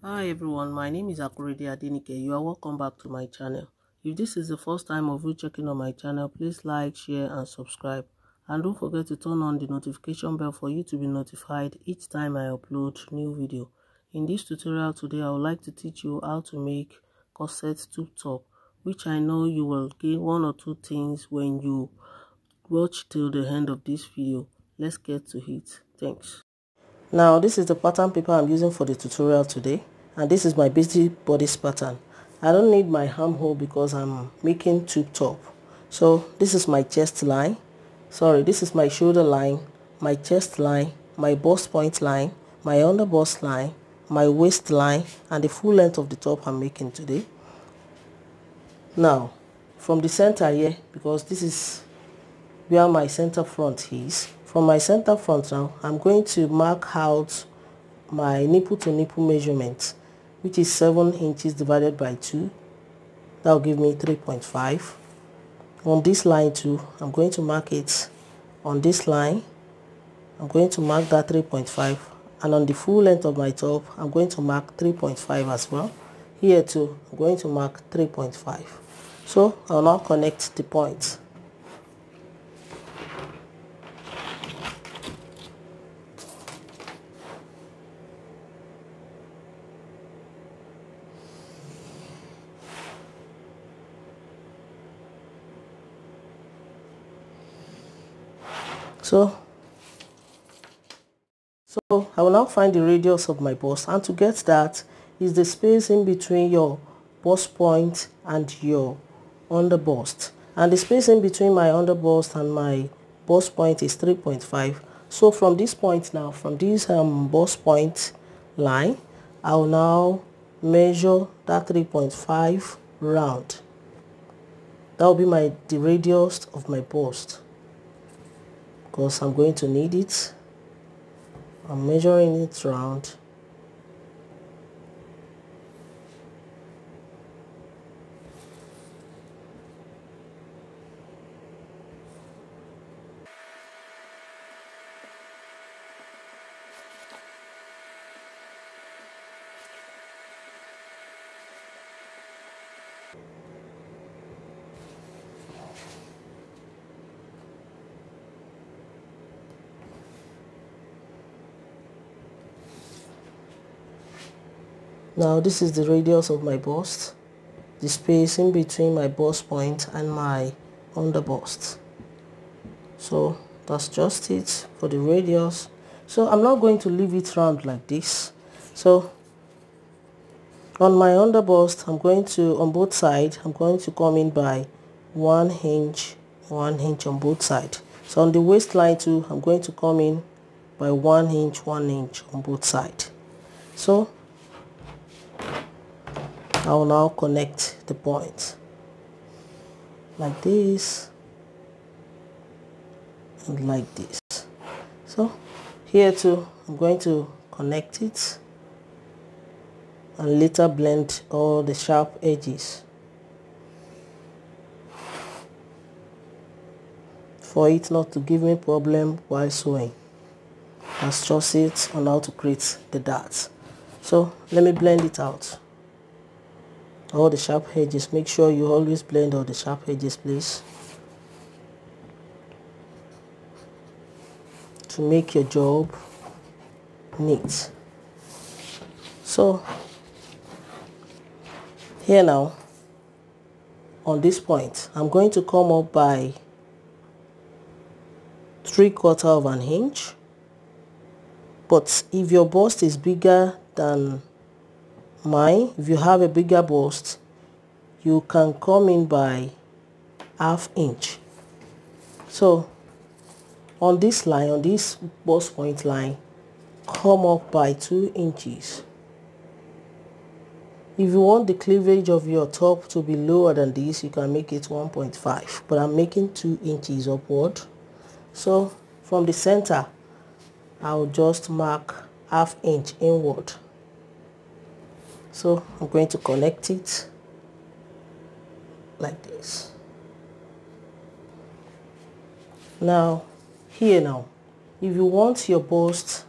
Hi everyone, my name is Akorede Adenike. You are welcome back to my channel. If this is the first time of you checking on my channel, please like, share and subscribe. And don't forget to turn on the notification bell for you to be notified each time I upload new video. In this tutorial today, I would like to teach you how to make corset tube top, which I know you will gain one or two things when you watch till the end of this video. Let's get to it. Thanks. Now this is the pattern paper I'm using for the tutorial today and this is my basic bodice pattern. I don't need my armhole because I'm making tube top. So this is my chest line. Sorry, this is my shoulder line, my chest line, my bust point line, my under bust line, my waist line and the full length of the top I'm making today. Now from the center here because this is where my center front is from my center front now I'm going to mark out my nipple to nipple measurement which is 7 inches divided by 2 that will give me 3.5 on this line too I'm going to mark it on this line. I'm going to mark that 3.5 and on the full length of my top I'm going to mark 3.5 as well. Here too I'm going to mark 3.5 so I'll now connect the points so so I will now find the radius of my bust and to get that is the space in between your bust point and your under bust and the space in between my under bust and my bust point is 3.5 so from this point now from this um, bust point line I will now measure that 3.5 round. That will be my the radius of my bust because I'm going to need it. I'm measuring it round Now this is the radius of my bust, the space in between my bust point and my under bust. So that's just it for the radius. So I'm not going to leave it round like this. So on my under bust, I'm going to, on both sides, I'm going to come in by one inch, one inch on both sides. So on the waistline too, I'm going to come in by one inch, one inch on both sides. So I will now connect the points like this and like this. So here too, I'm going to connect it and later blend all the sharp edges for it not to give me problem while sewing. That's just it on how to create the darts. So let me blend it out. All the sharp edges make sure you always blend all the sharp edges please. To make your job neat. So here now on this point I'm going to come up by three quarter of an inch. But if your bust is bigger than mine. If you have a bigger bust you can come in by half inch. So on this line on this bust point line come up by two inches. If you want the cleavage of your top to be lower than this you can make it 1.5 but I'm making 2 inches upward. So from the center I'll just mark half inch inward so I'm going to connect it like this. Now here now. If you want your bust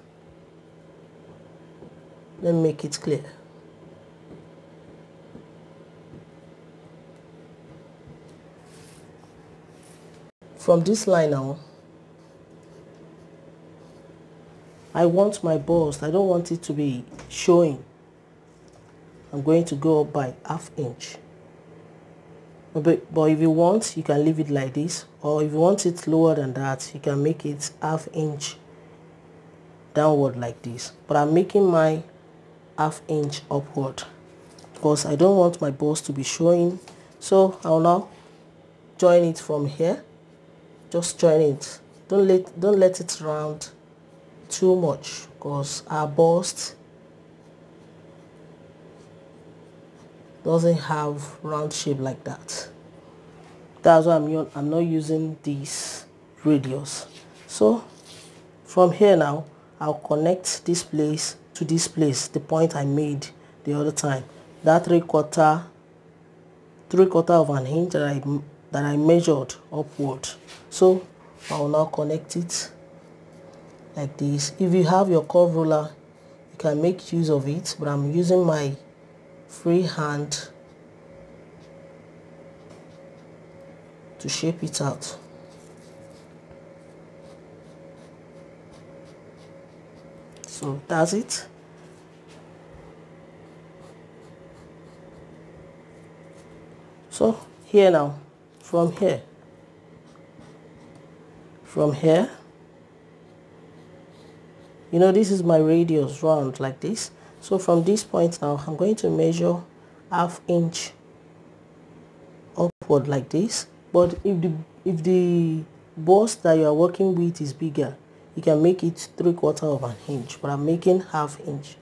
let me make it clear. From this line now I want my bust I don't want it to be showing. I'm going to go up by half inch. But, but if you want you can leave it like this. Or if you want it lower than that you can make it half inch downward like this. But I'm making my half inch upward because I don't want my bust to be showing. So I'll now join it from here. Just join it. Don't let don't let it round too much because our bust doesn't have round shape like that. That's why I'm, I'm not using these radius so from here now I'll connect this place to this place the point I made the other time. That three quarter three quarter of an inch that I that I measured upward. So I will now connect it like this. If you have your curve ruler you can make use of it but I'm using my free hand to shape it out. So that's it. So here now from here. From here. You know this is my radius round like this so from this point now I'm going to measure half inch upward like this. But if the if the bust that you are working with is bigger you can make it three quarter of an inch but I'm making half inch.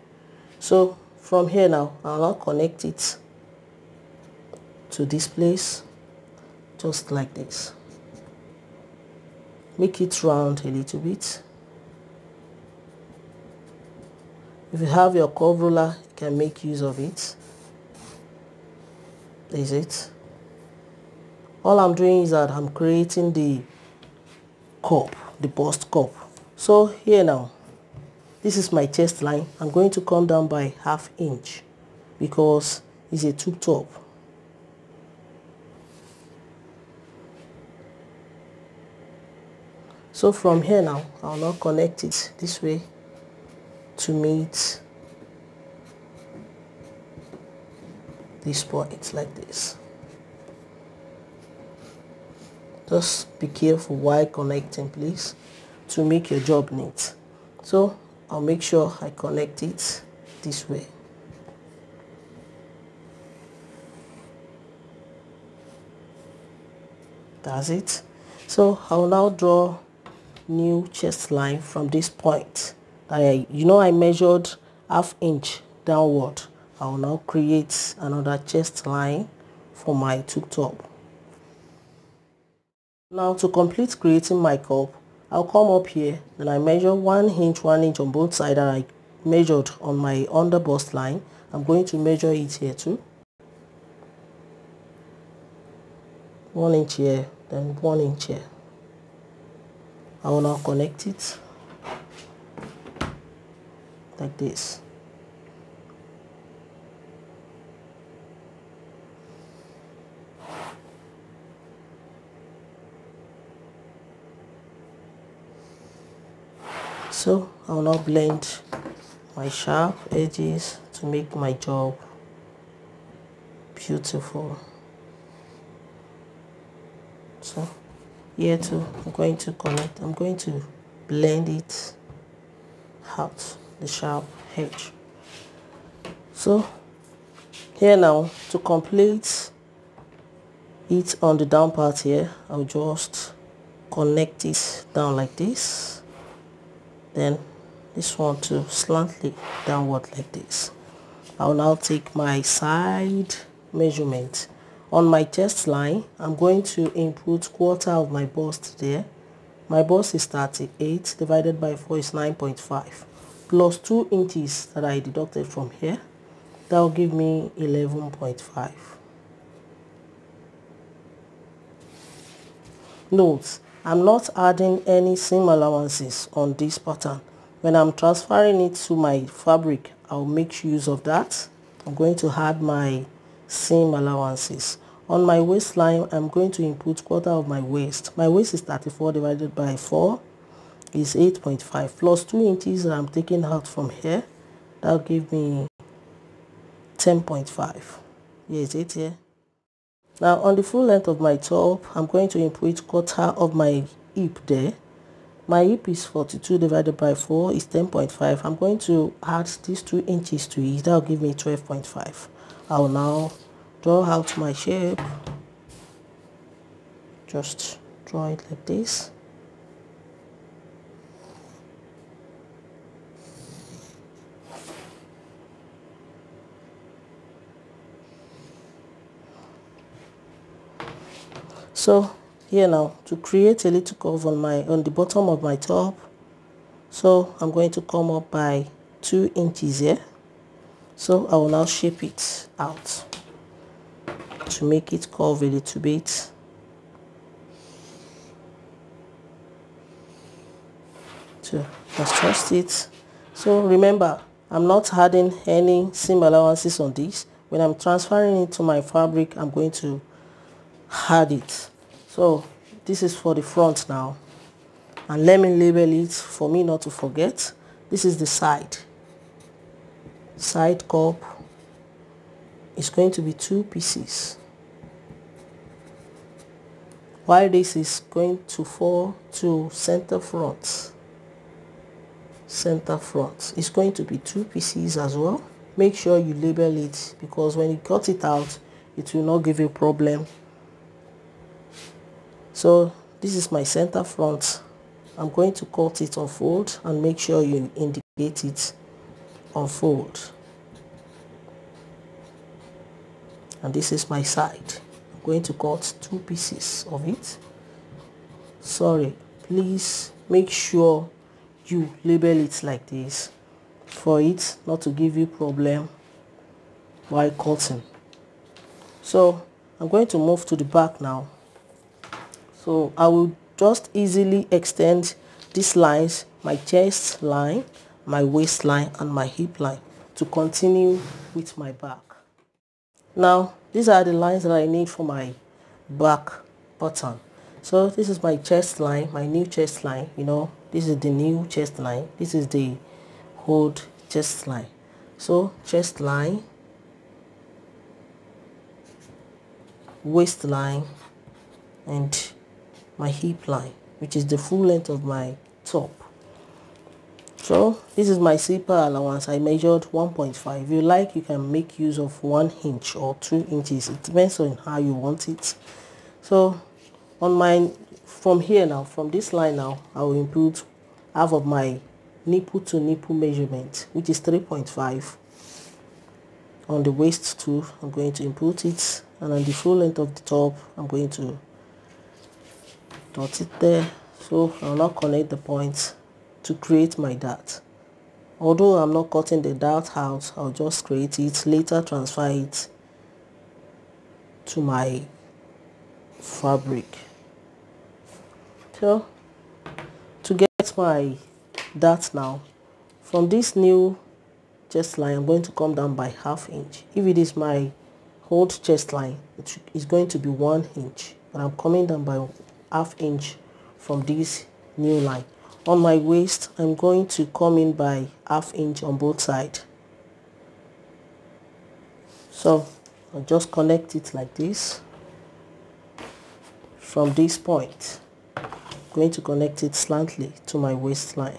So from here now I'll now connect it to this place just like this. Make it round a little bit if you have your curve ruler you can make use of it. Is it. All I'm doing is that I'm creating the cup the bust cup. So here now. This is my chest line. I'm going to come down by half inch because it's a tube top. So from here now I'll now connect it this way to meet this point like this. Just be careful while connecting please to make your job neat. So I'll make sure I connect it this way. That's it. So I'll now draw new chest line from this point I you know I measured half inch downward. I will now create another chest line for my tube top now to complete creating my cup I'll come up here then I measure one inch one inch on both sides that I measured on my under bust line. I'm going to measure it here too. One inch here then one inch here. I will now connect it like this. So I will now blend my sharp edges to make my job beautiful. So here too I'm going to connect I'm going to blend it out the sharp edge. So here now to complete it on the down part here I'll just connect it down like this. Then this one to slightly downward like this. I'll now take my side measurement. On my chest line I'm going to input quarter of my bust there. My bust is 38 divided by 4 is 9.5 plus 2 inches that I deducted from here that will give me 11.5 note I'm not adding any seam allowances on this pattern. When I'm transferring it to my fabric I'll make use of that. I'm going to add my seam allowances. On my waistline i'm going to input quarter of my waist. My waist is 34 divided by 4 is 8.5 plus 2 inches i'm taking out from here. That'll give me 10.5 yes it here? Now on the full length of my top i'm going to input quarter of my hip there. My hip is 42 divided by 4 is 10.5 i'm going to add these two inches to it. That'll give me 12.5 i'll now draw out my shape. Just draw it like this so here now to create a little curve on my on the bottom of my top so i'm going to come up by two inches here. So i will now shape it out to make it curve a little bit. To adjust it. So remember i'm not adding any seam allowances on this. When i'm transferring it to my fabric i'm going to add it. So this is for the front now. And let me label it for me not to forget. This is the side. Side cup is going to be two pieces. While this is going to fall to center front? Center front. It's going to be two pieces as well. Make sure you label it because when you cut it out it will not give you a problem so this is my center front. I'm going to cut it on fold and make sure you indicate it on fold. And this is my side. I'm going to cut two pieces of it. Sorry please make sure you label it like this for it not to give you problem while cutting. So I'm going to move to the back now so I will just easily extend these lines my chest line my waistline and my hip line to continue with my back. Now these are the lines that I need for my back pattern so this is my chest line my new chest line you know. This is the new chest line. This is the old chest line. So chest line waistline and my hip line which is the full length of my top. So this is my zipper allowance. I measured 1.5 if you like you can make use of one inch or two inches. It depends on how you want it. So on my from here now from this line now i will input half of my nipple to nipple measurement which is 3.5 on the waist too i'm going to input it. And on the full length of the top i'm going to dot it there so i'll now connect the points to create my dart. Although i'm not cutting the dart out i'll just create it later transfer it to my fabric. So to get my dart now from this new chest line i'm going to come down by half inch. If it is my old chest line it is going to be one inch. But i'm coming down by half inch from this new line. On my waist i'm going to come in by half inch on both sides so i'll just connect it like this. From this point I'm going to connect it slantly to my waistline.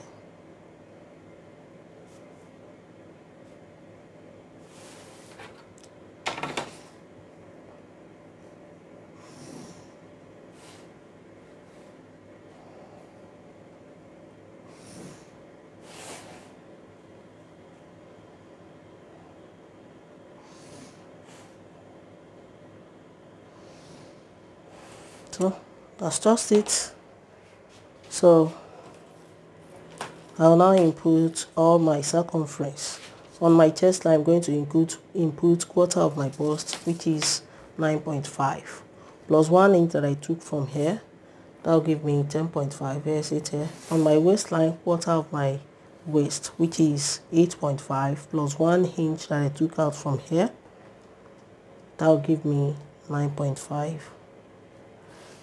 So that's just it so I'll now input all my circumference. On my chest line I'm going to input input quarter of my bust which is 9.5 plus one inch that I took from here that'll give me 10.5 here's it here. On my waistline quarter of my waist which is 8.5 plus one inch that I took out from here that'll give me 9.5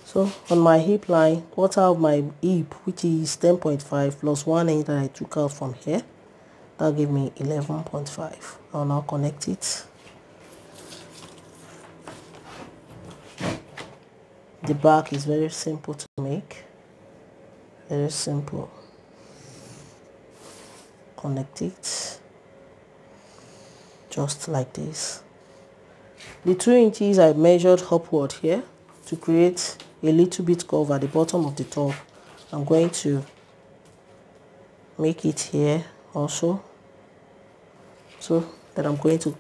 so on my hip line quarter of my hip which is 10.5 plus one inch that I took out from here that gave me 11.5 I'll now connect it. The back is very simple to make. Very simple. Connect it. Just like this. The two inches I measured upward here to create a little bit curve at the bottom of the top. I'm going to make it here also so that I'm going to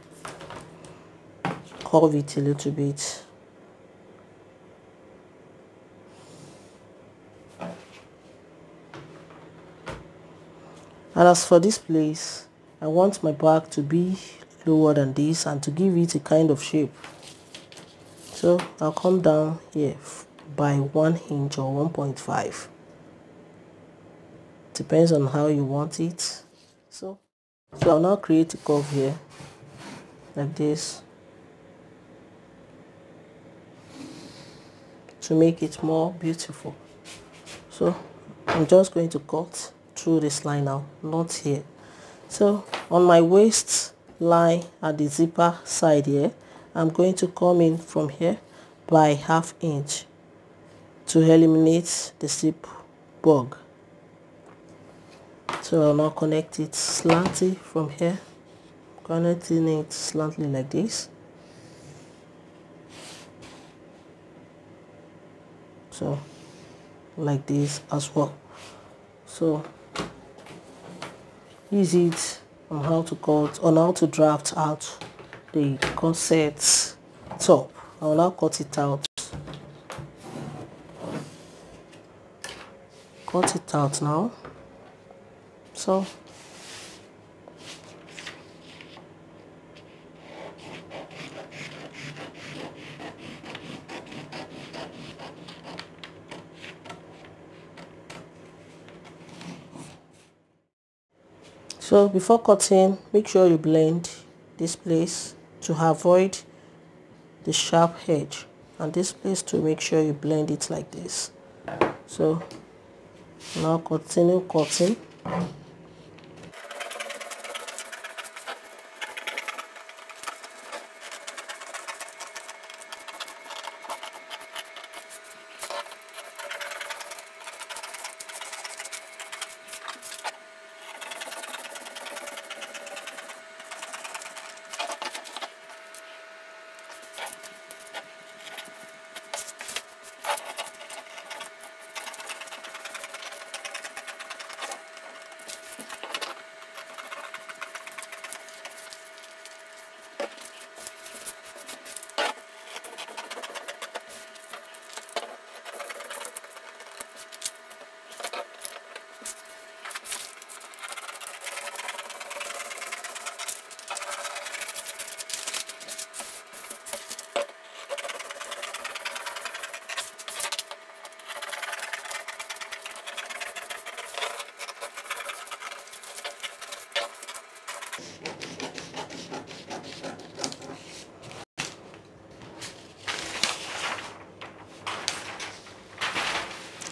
curve it a little bit. And as for this place I want my back to be lower than this and to give it a kind of shape. So I'll come down here by 1 inch or 1.5 depends on how you want it. So so I'll now create a curve here like this to make it more beautiful. So I'm just going to cut through this line now not here. So on my waist line at the zipper side here I'm going to come in from here by half inch to eliminate the zip bug. So I'll now connect it slanty from here. Connecting it slanty like this. So like this as well. So use it on how to cut on how to draft out the corset top. I will now cut it out cut it out now. So. So before cutting make sure you blend this place to avoid the sharp edge and this place to make sure you blend it like this. So now continue cutting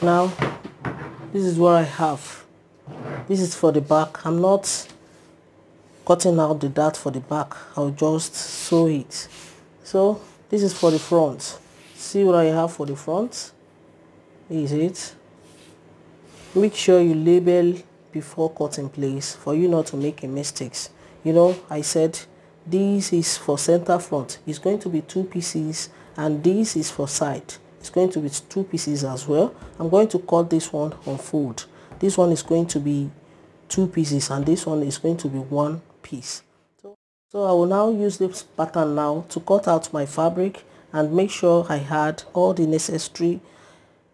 now. This is what I have. This is for the back. I'm not cutting out the dart for the back. I'll just sew it. So this is for the front. See what I have for the front? Is it? Make sure you label before cutting place for you not to make a mistakes you know I said this is for center front. It's going to be two pieces and this is for side it's going to be two pieces as well. I'm going to cut this one on fold. This one is going to be two pieces and this one is going to be one piece. So, so i will now use this pattern now to cut out my fabric and make sure i had all the necessary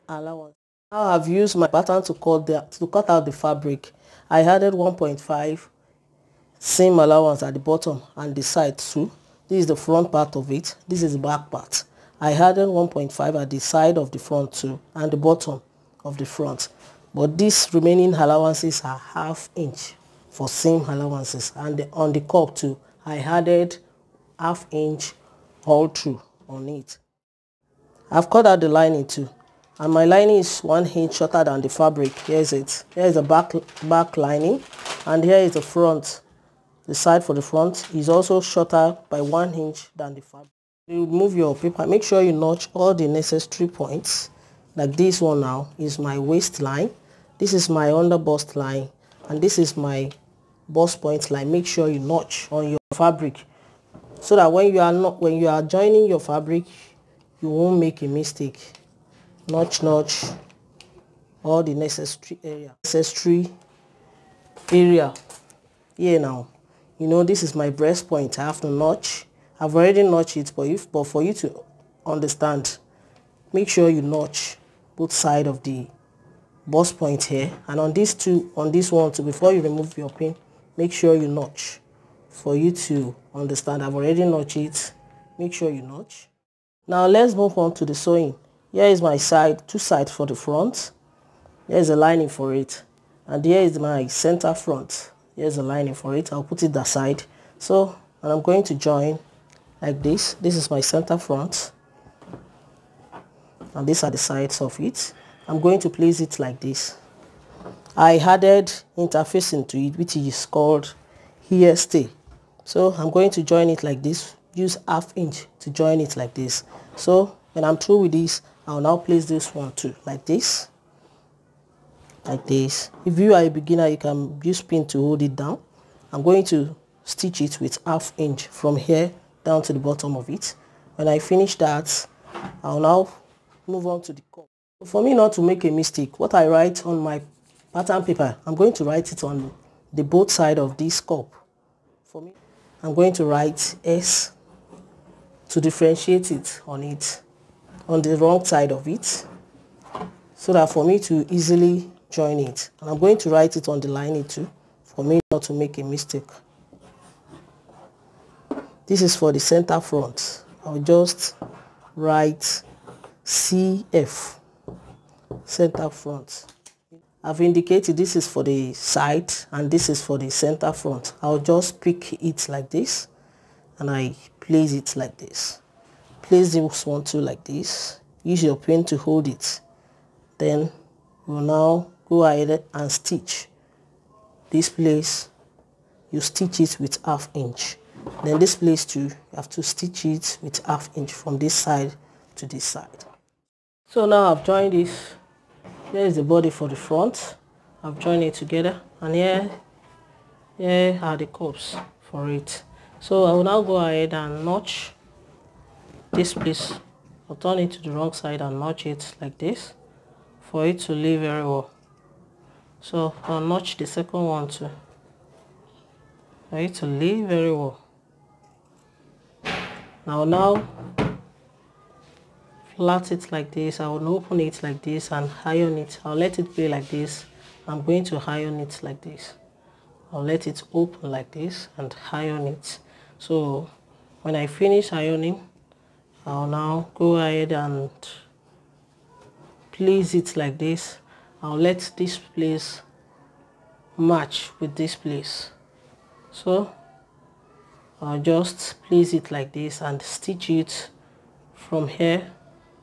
allowance. Now i've used my pattern to cut the to cut out the fabric. I added 1.5 seam allowance at the bottom and the side too. This is the front part of it. This is the back part I added 1.5 at the side of the front too and the bottom of the front. But these remaining allowances are half inch for seam allowances. And on the cup too I added half inch all through on it. I've cut out the lining too. And my lining is one inch shorter than the fabric. Here's it. Here is the back back lining. And here is the front. The side for the front is also shorter by one inch than the fabric remove your paper make sure you notch all the necessary points. Like this one now is my waistline. This is my under bust line. And this is my bust point line. Make sure you notch on your fabric. So that when you are not when you are joining your fabric you won't make a mistake. Notch notch all the necessary area necessary area. Here now you know this is my breast point. I have to notch i've already notched it but if but for you to understand make sure you notch both side of the bust point here. And on these two on this one too before you remove your pin make sure you notch for you to understand. I've already notched it. Make sure you notch. Now let's move on to the sewing. Here is my side two sides for the front. Here's a lining for it. And here is my center front. Here's a lining for it. I'll put it that side. So and i'm going to join like this. This is my center front. And these are the sides of it. I'm going to place it like this. I added interfacing to it which is called here stay. So i'm going to join it like this. Use half inch to join it like this. So when i'm through with this I'll now place this one too like this. Like this. If you are a beginner you can use pin to hold it down. I'm going to stitch it with half inch from here down to the bottom of it. When I finish that I'll now move on to the cup for me not to make a mistake what I write on my pattern paper I'm going to write it on the both side of this cup. For me I'm going to write S to differentiate it on it on the wrong side of it so that for me to easily join it. And I'm going to write it on the lining too for me not to make a mistake this is for the center front. I'll just write CF center front. I've indicated this is for the side and this is for the center front. I'll just pick it like this and I place it like this. Place this one too like this. Use your pin to hold it. Then we'll now go ahead and stitch this place. You stitch it with half inch then this place too you have to stitch it with half inch from this side to this side. So now I've joined this. Here is the body for the front. I've joined it together and here here are the cups for it. So I will now go ahead and notch this place I'll turn it to the wrong side and notch it like this for it to lay very well. So I'll notch the second one too for it to lay very well now now flat it like this. I will open it like this and iron it. I'll let it be like this. I'm going to iron it like this. I'll let it open like this and iron it. So when I finish ironing I'll now go ahead and place it like this. I'll let this place match with this place. So I'll just place it like this and stitch it from here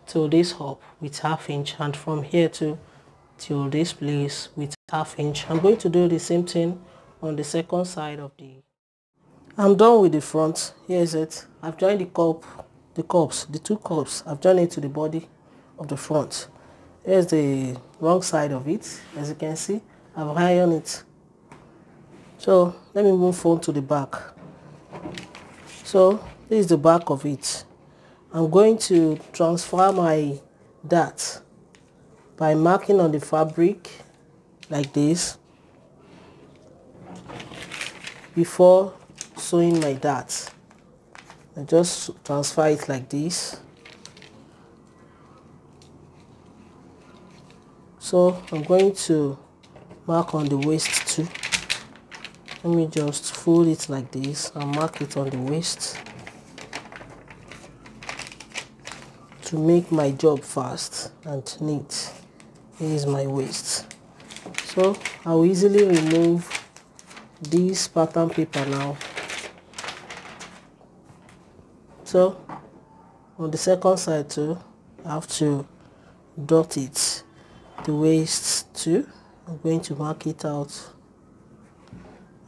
to this hop with half inch and from here to till this place with half inch. I'm going to do the same thing on the second side of the I'm done with the front. Here's it. I've joined the cup the cups the two cups. I've joined it to the body of the front. Here's the wrong side of it as you can see. I've ironed it. So let me move on to the back so this is the back of it. I'm going to transfer my dart by marking on the fabric like this before sewing my dart. I just transfer it like this. So I'm going to mark on the waist too let me just fold it like this and mark it on the waist to make my job fast and neat. Here is my waist. So I'll easily remove this pattern paper now. So on the second side too I have to dot it the waist too. I'm going to mark it out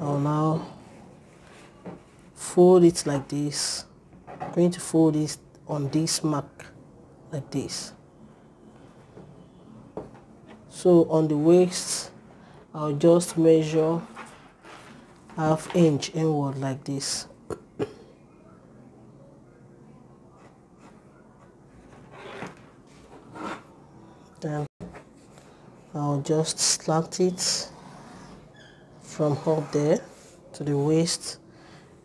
I'll now fold it like this. I'm going to fold it on this mark like this. So on the waist I'll just measure half inch inward like this. Then I'll just slant it from up there to the waist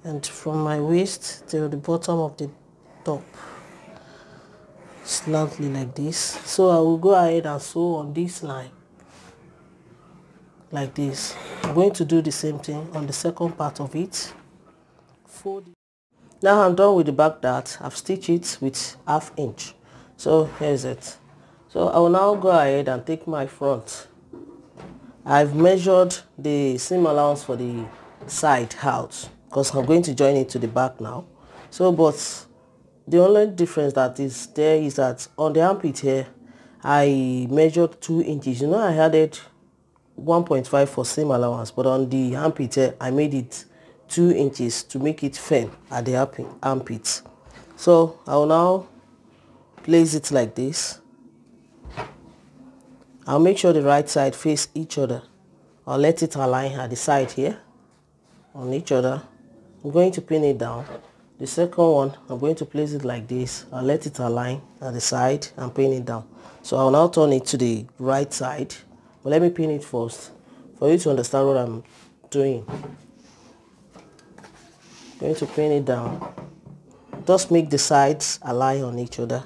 and from my waist to the bottom of the top slantly like this. So I will go ahead and sew on this line like this. I'm going to do the same thing on the second part of it. Fold now I'm done with the back dart I've stitched it with half inch. So here's it. So I will now go ahead and take my front I've measured the seam allowance for the side out because I'm going to join it to the back now. So but the only difference that is there is that on the armpit here I measured 2 inches. You know I added 1.5 for seam allowance but on the armpit here I made it 2 inches to make it firm at the armpit. So I will now place it like this I'll make sure the right side face each other. I'll let it align at the side here on each other. I'm going to pin it down. The second one, I'm going to place it like this. I'll let it align at the side and pin it down. So I'll now turn it to the right side. But let me pin it first for you to understand what I'm doing. I'm going to pin it down. Just make the sides align on each other.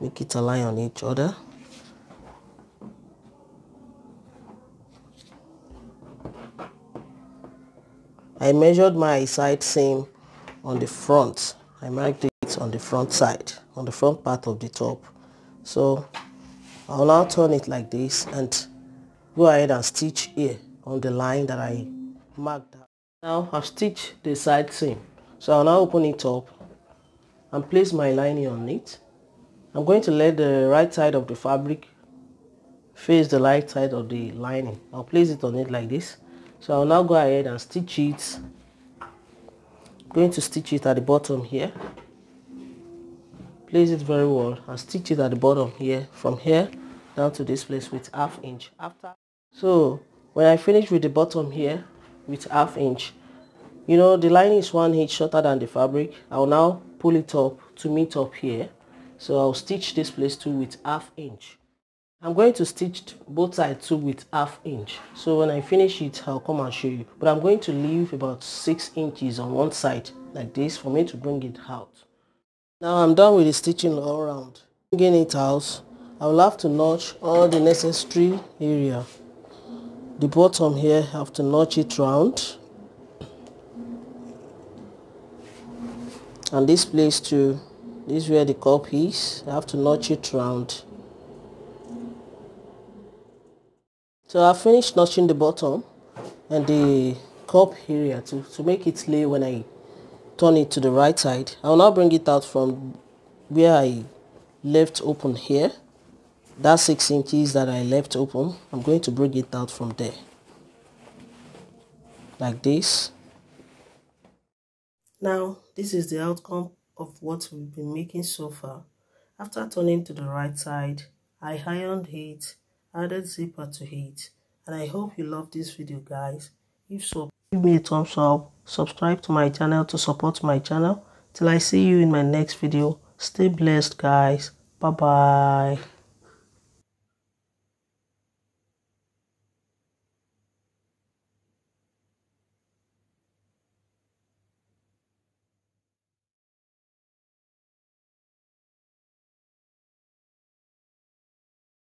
Make it align on each other. I measured my side seam on the front. I marked it on the front side on the front part of the top. So I'll now turn it like this and go ahead and stitch here on the line that I marked now I've stitched the side seam. So I'll now open it up and place my lining on it I'm going to let the right side of the fabric face the right side of the lining. I'll place it on it like this. So I'll now go ahead and stitch it. I'm going to stitch it at the bottom here. Place it very well and stitch it at the bottom here from here down to this place with half inch. After so when I finish with the bottom here with half inch, you know the lining is one inch shorter than the fabric. I'll now pull it up to meet up here so I'll stitch this place too with half inch. I'm going to stitch both sides too with half inch. So when I finish it I'll come and show you. But I'm going to leave about six inches on one side like this for me to bring it out. Now I'm done with the stitching all around bringing it out I will have to notch all the necessary area. The bottom here I have to notch it round. And this place too this is where the cup is. I have to notch it round. So I finished notching the bottom and the cup area to, to make it lay when I turn it to the right side. I'll now bring it out from where I left open here. That six inches that I left open I'm going to bring it out from there. Like this. Now this is the outcome of what we've been making so far. After turning to the right side, I ironed it, added zipper to it, and I hope you love this video guys. If so, give me a thumbs up, subscribe to my channel to support my channel. Till I see you in my next video, stay blessed guys. Bye bye.